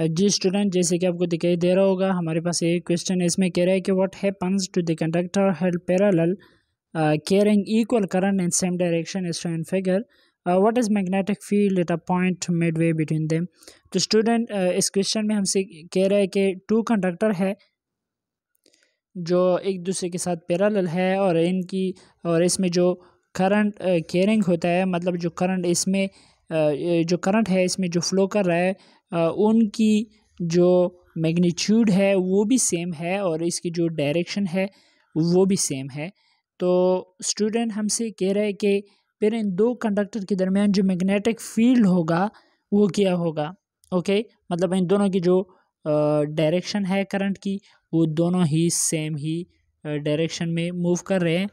जी student जैसे कि आपको दिखाई दे रहा होगा, हमारे पास एक क्वेश्चन है, इसमें कह रहा है कि what happens to the conductor held parallel carrying equal current in same direction is shown figure what is magnetic field at a point midway between them तो स्टूडेंट इस क्वेश्चन में हमसे कह रहा है कि टू कंडक्टर है, जो एक दूसरे के साथ पैरेलल है, और इनकी, और इसमें जो करंट कैरिंग होता है मतलब जो करंट इसमें जो करंट है, इसमें जो फ्लो कर रहा है उनकी जो मैग्नीट्यूड है, वो भी सेम है और इसकी जो डायरेक्शन है, वो भी सेम है। तो स्टूडेंट हमसे कह रहे हैं कि फिर इन दो कंडक्टर के दरमियान जो मैग्नेटिक फ़ील्ड होगा, वो क्या होगा? ओके मतलब इन दोनों की जो डायरेक्शन है करंट की, वो दोनों ही सेम ही डायरेक्शन में मूव कर रहे हैं।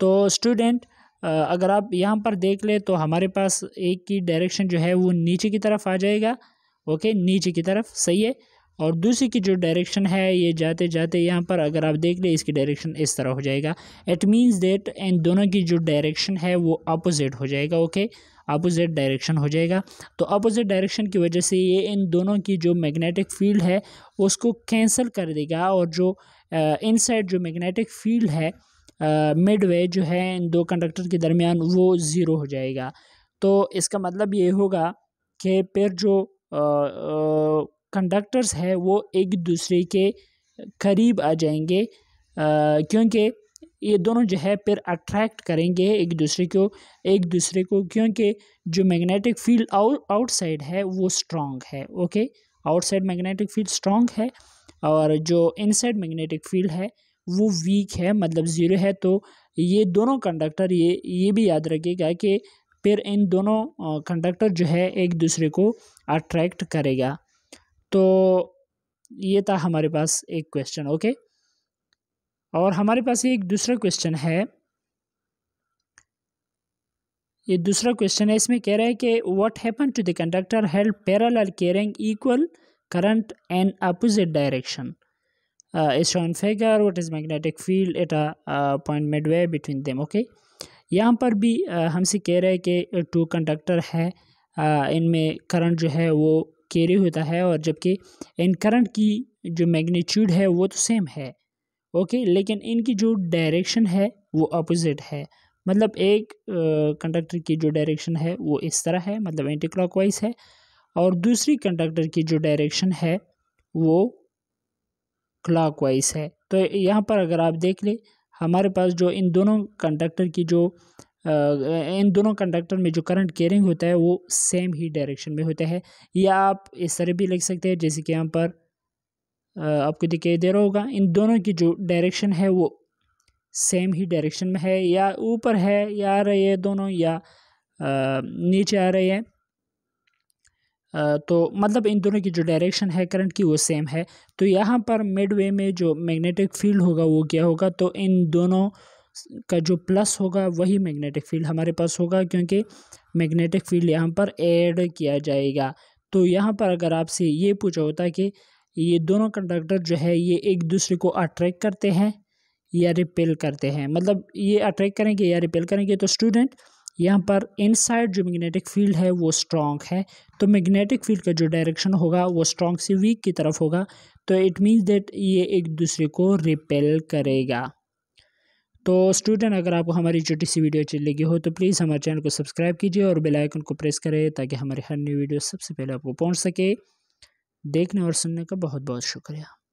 तो स्टूडेंट अगर आप यहाँ पर देख ले तो हमारे पास एक की डायरेक्शन जो है वो नीचे की तरफ़ आ जाएगा। ओके, नीचे की तरफ़, सही है। और दूसरी की जो डायरेक्शन है, ये जाते जाते यहाँ पर अगर आप देख ले इसकी डायरेक्शन इस तरह हो जाएगा। इट मीन्स देट इन दोनों की जो डायरेक्शन है, वो अपोजिट हो जाएगा, ओके? अपोजिट डायरेक्शन हो जाएगा। तो अपोजिट डायरेक्शन की वजह से ये इन दोनों की जो मैग्नेटिक फ़ील्ड है, उसको कैंसिल कर देगा। और जो इन इनसाइड जो मैग्नेटिक फ़ील्ड है मिड वे जो है इन दो कंडक्टर के दरमियान, वो ज़ीरो हो जाएगा। तो इसका मतलब ये होगा कि फिर जो कंडक्टर्स है, वो एक दूसरे के करीब आ जाएँगे। क्योंकि ये दोनों जो है फिर अट्रैक्ट करेंगे एक दूसरे को, एक दूसरे को, क्योंकि जो मैग्नेटिक फ़ील्ड आउट आउटसाइड है, वो स्ट्रॉन्ग है okay outside magnetic field strong है और जो इनसाइड मैग्नेटिक फ़ील्ड है, वो वीक है मतलब ज़ीरो है। तो ये दोनों कंडक्टर ये ये भी याद रखिएगा कि फिर इन दोनों कंडक्टर जो है एक दूसरे को अट्रैक्ट करेगा। तो ये था हमारे पास एक क्वेश्चन ओके और हमारे पास एक दूसरा क्वेश्चन है। ये दूसरा क्वेश्चन है इसमें कह रहा है कि what happen to the conductor held parallel carrying equal current and opposite direction is shown figure what is magnetic field at a uh, point them okay? यहाँ पर भी हमसे कह रहे हैं कि टू कंडक्टर है। इनमें करंट जो है वो कैरी होता है और जबकि इन करंट की जो मैग्नीट्यूड है वो तो सेम है। ओके लेकिन इनकी जो डायरेक्शन है वो अपोजिट है। मतलब एक कंडक्टर की जो डायरेक्शन है वो इस तरह है मतलब एंटी क्लॉकवाइज है और दूसरी कंडक्टर की जो डायरेक्शन है वो क्लॉकवाइज है। तो यहाँ पर अगर आप देख लें हमारे पास जो इन दोनों कंडक्टर की जो इन दोनों कंडक्टर में जो करंट केयरिंग होता है, वो सेम ही डायरेक्शन में होता है। या आप इस तरह भी लिख सकते हैं, जैसे कि यहाँ पर आपको दिखाई दे रहा होगा, इन दोनों की जो डायरेक्शन है, वो सेम ही डायरेक्शन में है, या ऊपर है, या आ रही है दोनों, या नीचे आ रही है। तो मतलब इन दोनों की जो डायरेक्शन है करंट की वो सेम है। तो यहाँ पर मिड वे में जो मैग्नेटिक फ़ील्ड होगा, वो क्या होगा? तो इन दोनों का जो प्लस होगा, वही मैग्नेटिक फ़ील्ड हमारे पास होगा, क्योंकि मैग्नेटिक फ़ील्ड यहाँ पर ऐड किया जाएगा। तो यहाँ पर अगर आपसे ये पूछा होता कि ये दोनों कंडक्टर जो है, ये एक दूसरे को अट्रैक्ट करते हैं या रिपेल करते हैं? मतलब ये अट्रैक्ट करेंगे या रिपेल करेंगे? तो स्टूडेंट यहाँ पर इनसाइड जो मैग्नेटिक फ़ील्ड है, वो स्ट्रॉन्ग है। तो मैग्नेटिक फ़ील्ड का जो डायरेक्शन होगा, वो स्ट्रॉन्ग से वीक की तरफ़ होगा। तो इट मीन्स दैट ये एक दूसरे को रिपेल करेगा। तो स्टूडेंट अगर आपको हमारी छोटी सी वीडियो अच्छी लगी हो तो प्लीज़ हमारे चैनल को सब्सक्राइब कीजिए और बेल आइकन को प्रेस करें ताकि हमारी हर न्यू वीडियो सबसे पहले आपको पहुँच सके। देखने और सुनने का बहुत बहुत शुक्रिया।